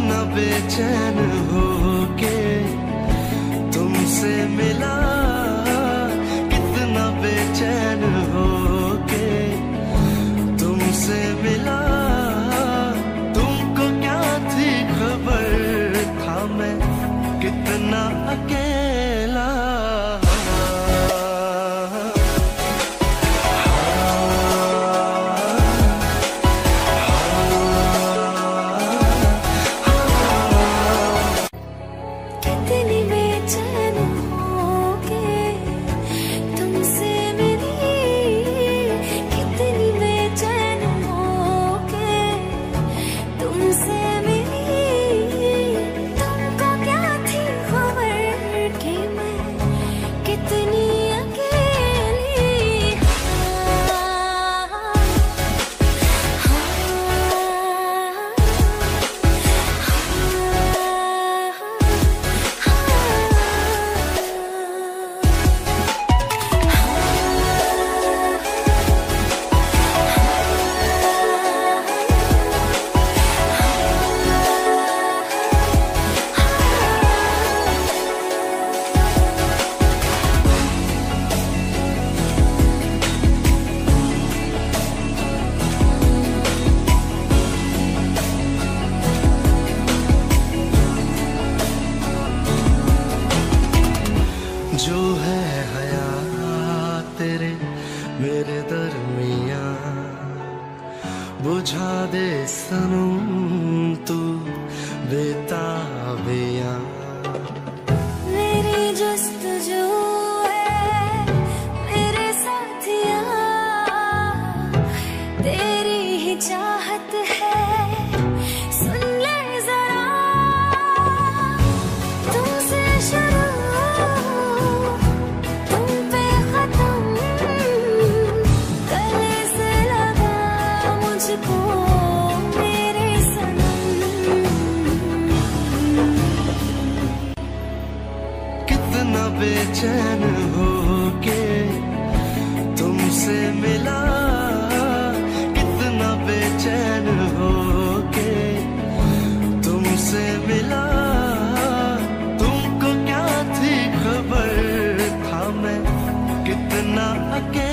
कितना बेचैन हो के तुमसे मिला जो है हया तेरे मेरे दरमिया बुझा दे सनम तू बेताबिया। कितना बेचैन हो के तुमसे मिला। कितना बेचैन हो के तुमसे मिला। तुमको क्या थी खबर? था मैं कितना अकेला।